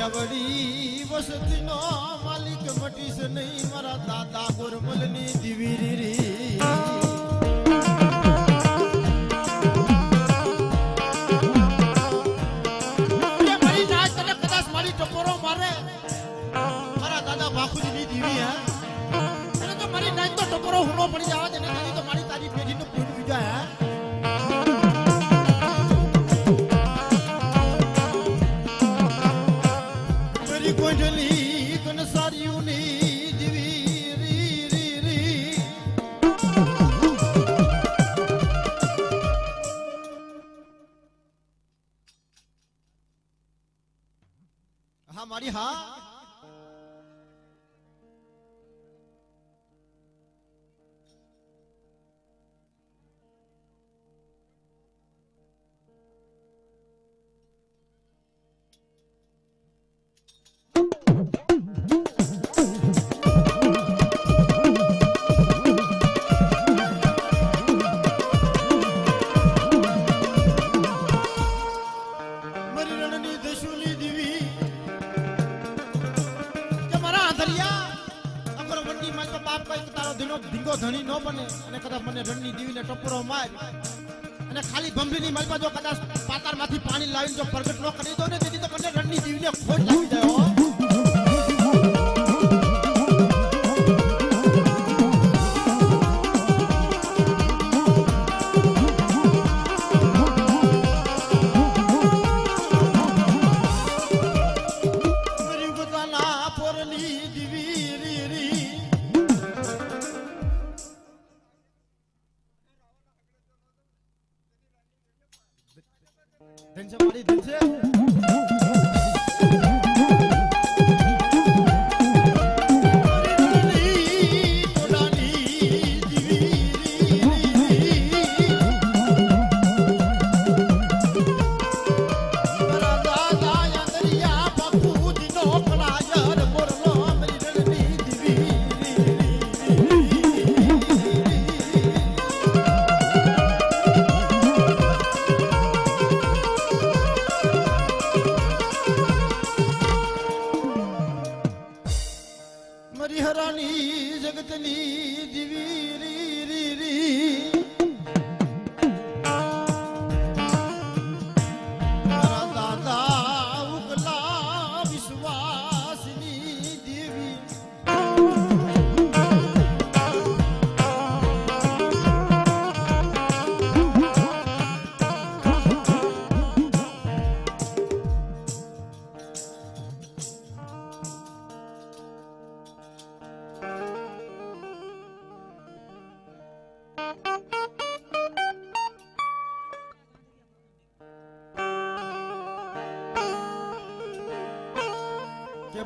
કેવડી વસતી નો માલિક મટીશ નહીં, મારા દાદા ગોરમલની દિવીરી રી મારી નાચ તો ટકોરો હુણો પડી જવા દે. હા મારી હા. તારો ધણી ન બને અને કદાચ મને રણની દીવીને ટપરો માર. અને ખાલી ભંભલીની માલપા જો કદાચ પાતાળમાંથી પાણી લાવીને જો પ્રગટ ન કરી દો ને, તેથી તો મને રણની દીવીને ખોટ લાગી જાય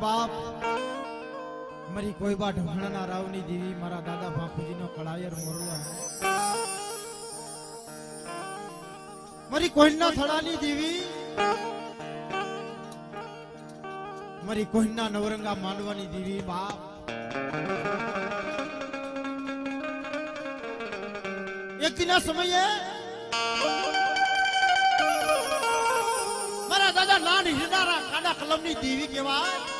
બાપ. મારી કોઈ બા ઢમણાના રાવની દેવી મારા દાદા બાપુજીનો કળાયર મોરલો મારી કોઈના થળાની દેવી મારી કોઈના નવરંગા માનવાની દેવી બાપ. એક દિના સમયે મારા દાદા નાન હિરનારા કાડા કલમની દેવી કહેવાય.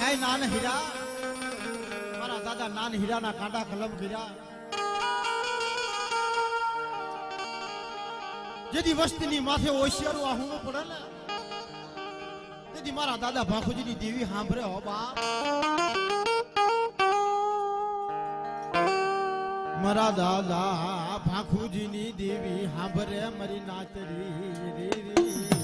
હે નાન હીરા? મારા દાદા નાન હીરાના કાંડા કલમ ગીરા જેથી વસ્તીની માથે હોશિયારું આ હું પડે ને તેથી મારા દાદા ભાખુજીની દેવી સાંભળે હો બા મારા દાદા ભાખુજીની દેવી સાંભળે મરી નાચરી રે રે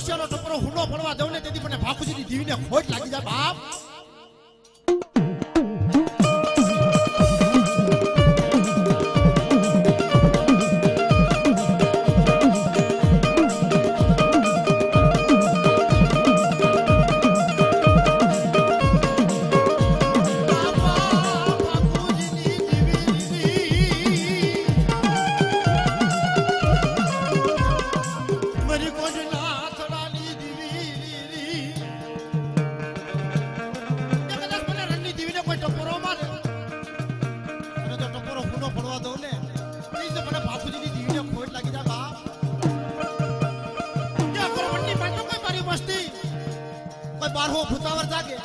હોશિયારો ટપરો હુંડો પડવા દઉં ને તેથી મને ભાખુજીની દીવીને ખોટ લાગી જાય બાપા. ભૂતાવર જાગે.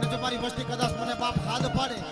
ને જો મારી વસ્તી કદાચ મને બાપ હાથ પાડે.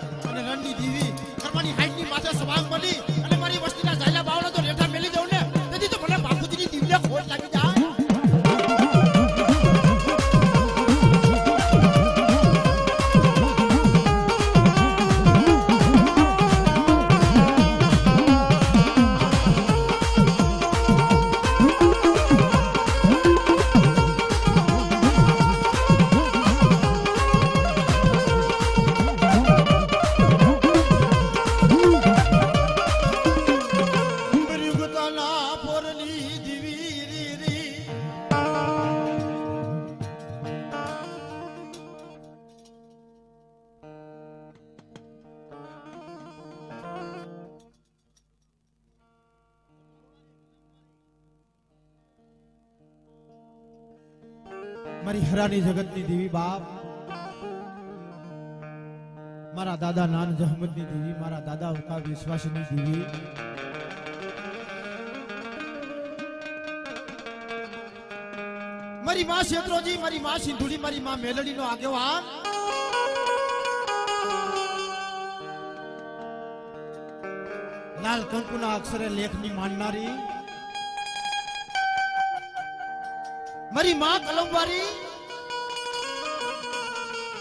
મારી હરાની જગતની દેવી બાપ. મારા દાદા નાન જહમદની દેવી, મારા દાદા ઉકા વિશ્વાસની દેવી. મારી માં શેત્રોજી, મારી માં સિંધુડી, મારી માં મેલડીનો આગેવાન. લાલ કંકુના અક્ષરે લેખની માનનારી. મારી માં કલમવારી?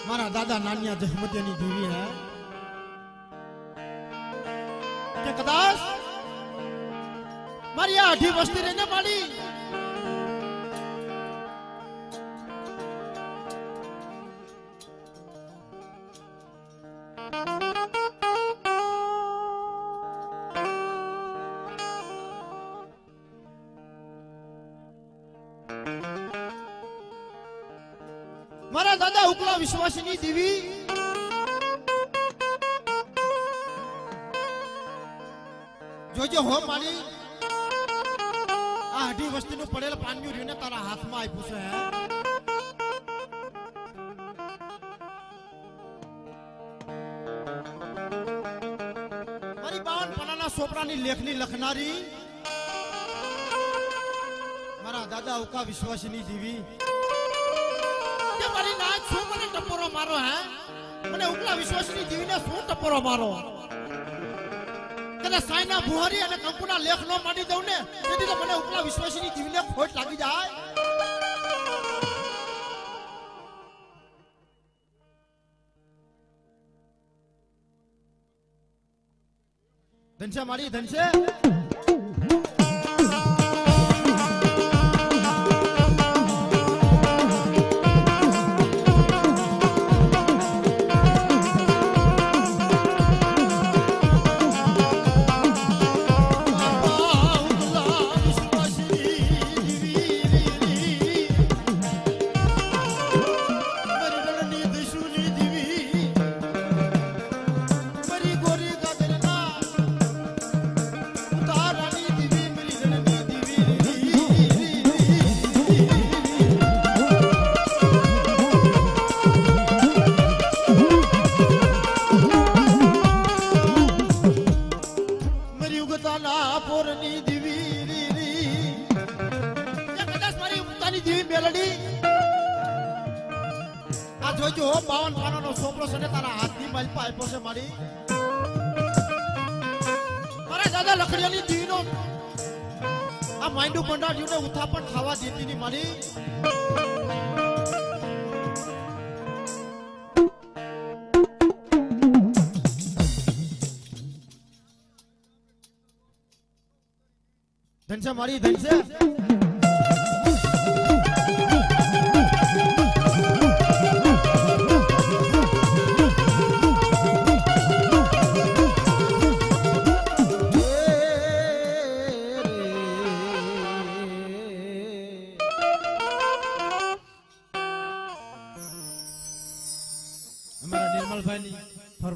મારા દાદા નાનિયા જહમતિયાની દીવી હે. કે કદાચ મારી આ અઢી વસ્તી રહીને માડી મારા દાદા ઉકલા વિશ્વાસની દેવી. જોજો હો માલી આ અઢી વસ્તીનું પડેલ પાન્યું રહ્યું ને તારા હાથમાં આપ્યું છે મારી બાવન પનાના સોપરાની લેખની લખનારી. મારા દાદા ઉકા વિશ્વાસની કે મારી ના શું મને ટપોરો મારો, હે? મને ઉકલા વિશ્વાસની જીવીને શું ટપોરો મારો? કદાચ સાયના ભુહારી અને કંકુના લેખ નો માંડી દઉં ને, તેથી તો મને ઉકલા વિશ્વાસની જીવીને ખોટ લાગી જાય. ધનશે મારી, ધનશે? હો, બાવન પાનાનો છોકરો છે ને, તારા હાથની માલપા આપ્યો છે મારી. મારા દાદા, લખડિયાની દીનો આ માંડું પંડાજીને ને ઉથા પણ ખાવા દેતી ની મારી. ધનસે મારી, ધનશે.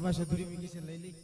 નિર્મલભાઈની ફરમાશ અધૂરી છે લઈ લઈ.